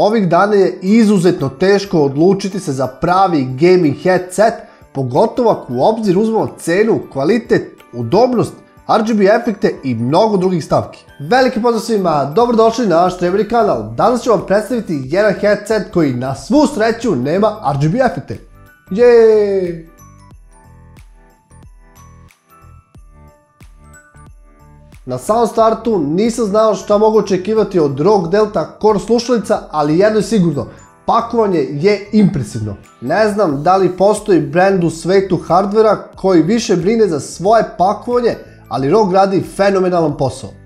Ovih dana je izuzetno teško odlučiti se za pravi gaming headset, pogotovo ako u obzir uzmemo cenu, kvalitet, udobnost, RGB efekte i mnogo drugih stavki. Veliki pozdrav svima, dobrodošli na naš Trebri kanal. Danas ću vam predstaviti jedan headset koji na svu sreću nema RGB efekte. Jeee! Na samom startu nisam znao šta mogu očekivati od ROG Delta Core slušalica, ali jedno je sigurno, pakovanje je impresivno. Ne znam da li postoji brand u svetu hardvera koji više brine za svoje pakovanje, ali ROG radi fenomenalan posao.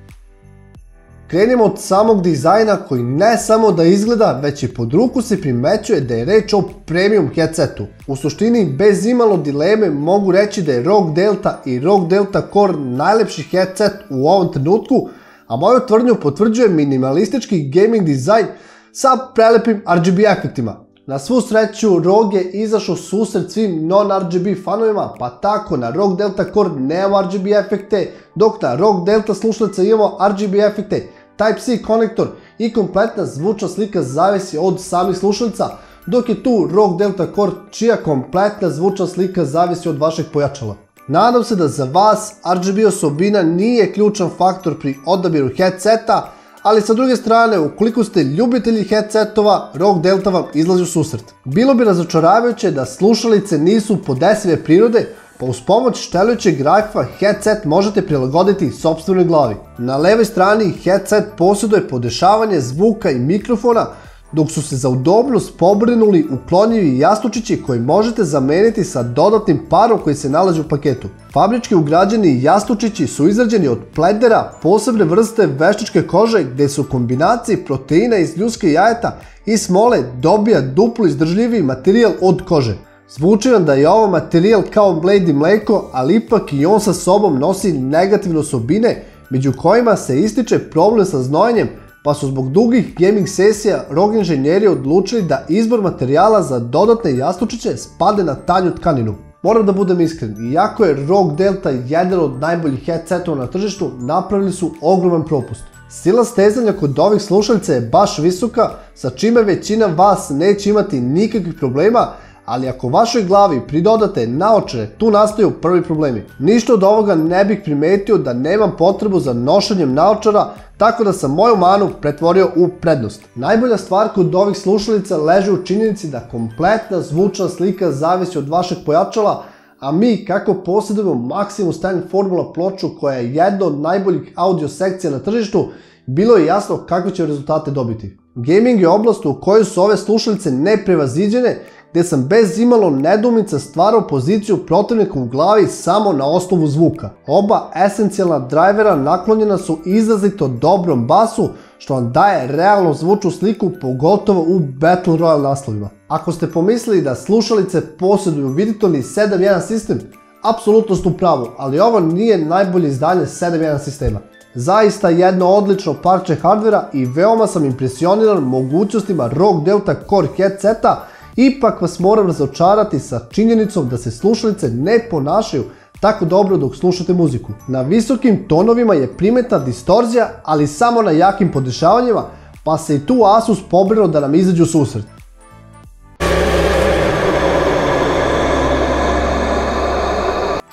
Krenimo od samog dizajna koji ne samo da izgleda, već i pod ruku se primećuje da je reč o premium headsetu. U suštini, bez imalo dileme mogu reći da je ROG Delta i ROG Delta Core najlepši headset u ovom trenutku, a moju tvrdnju potvrđuje minimalistički gaming dizajn sa prelepim RGB efektima. Na svu sreću, ROG je izašao susret svim non-RGB fanovima, pa tako na ROG Delta Core nema RGB efekte, dok na ROG Delta slušalica imamo RGB efekte, Type-C konektor i kompletna zvučna slika zavisi od samih slušalica, dok je tu ROG Delta Core čija kompletna zvučna slika zavisi od vašeg pojačala. Nadam se da za vas RGB osobina nije ključan faktor pri odabiru headseta, ali sa druge strane, ukoliko ste ljubitelji headsetova, ROG Delta vam izlazi u susret. Bilo bi razočaravajuće da slušalice nisu podesive prirode, pa uz pomoć štelujućeg grajfa headset možete prilagoditi sobstvenoj glavi. Na levoj strani headset posjeduje podešavanje zvuka i mikrofona, dok su se za udobnost pobrinuli uklonjivi jastučići koji možete zameniti sa dodatnim parom koji se nalazi u paketu. Fabrički ugrađeni jastučići su izrađeni od pledera posebne vrste veštačke kože gdje su kombinaciji proteina iz ljuske jajeta i smole dobija duplo izdržljiviji materijal od kože. Zvuči vam da je ovo materijal kao blade i mleko, ali ipak i on sa sobom nosi negativne osobine, među kojima se ističe problem sa znojenjem, pa su zbog dugih gaming sesija ROG inženjeri odlučili da izbor materijala za dodatne jastučiće spade na tanju tkaninu. Moram da budem iskren, iako je ROG Delta jedan od najboljih headsetova na tržištu, napravili su ogroman propust. Sila stezanja kod ovih slušalica je baš visoka, sa čime većina vas neće imati nikakvih problema, ali ako vašoj glavi pridodate naočare, tu nastaju prvi problemi. Ništa od ovoga ne bih primetio da nemam potrebu za nošenjem naočara, tako da sam moju manu pretvorio u prednost. Najbolja stvar kod ovih slušalica leže u činjenici da kompletna zvučna slika zavisi od vašeg pojačala, a mi kako posjedujemo Maximum Stand Formula ploču koja je jedna od najboljih audio sekcija na tržištu, bilo je jasno kakve će rezultate dobiti. Gaming je oblast u kojoj su ove slušalice neprevaziđene, gdje sam bez imalo nedumica stvarao poziciju protivnika u glavi samo na osnovu zvuka. Oba esencijalna drajvera naklonjena su izrazito dobrom basu, što vam daje realnu zvučnu sliku, pogotovo u Battle Royale naslovima. Ako ste pomislili da slušalice posjeduju Viditoni 7.1 sistem, apsolutno ste u pravu, ali ovo nije najbolje izdanje 7.1 sistema. Zaista jedno odlično parče hardvera i veoma sam impresioniran mogućnostima ROG Delta Core headseta, ipak vas moram razočarati sa činjenicom da se slušalice ne ponašaju tako dobro dok slušate muziku. Na visokim tonovima je primeta distorzija, ali samo na jakim podešavanjima, pa se i tu Asus pobrino da nam izađu susret.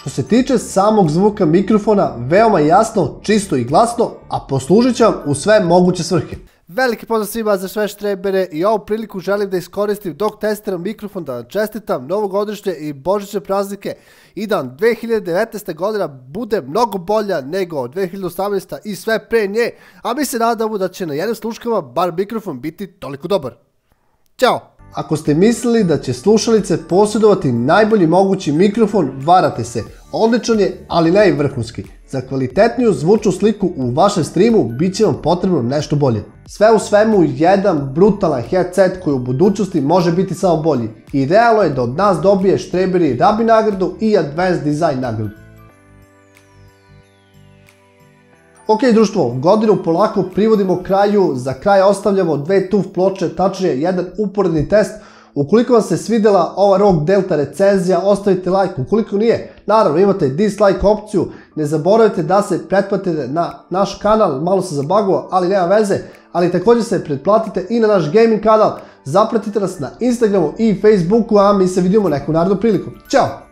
Što se tiče samog zvuka mikrofona, veoma jasno, čisto i glasno, a poslužit će vam u sve moguće svrhe. Veliki pozdrav svima za sve štrebere i ovu priliku želim da iskoristim dok testiram mikrofon da čestitam novogodišnje i božićne praznike i da 2019. godina bude mnogo bolja nego 2018. i sve pre nje, a mi se nadamo da će na jednom sluškama bar mikrofon biti toliko dobar. Ćao! Ako ste mislili da će slušalice posjedovati najbolji mogući mikrofon, varate se. Odličan je, ali ne i vrhunski. Za kvalitetniju zvučnu sliku u vašem streamu bit će vam potrebno nešto bolje. Sve u svemu jedan brutalan headset koji u budućnosti može biti samo bolji. I realno je da od nas dobije Štreberi Rabi nagradu i Advanced Design nagradu. Ok društvo, godinu polako privodimo kraju, za kraj ostavljamo dve TUF ploče, tačnije jedan uporedni test. Ukoliko vam se svidela ova ROG Delta recenzija, ostavite like, ukoliko nije, naravno imate dislike opciju, ne zaboravite da se pretplatite na naš kanal, malo se zabaguo, ali nema veze, ali također se pretplatite i na naš gaming kanal, zapratite nas na Instagramu i Facebooku, a mi se vidimo neku narodnu priliku. Ćao!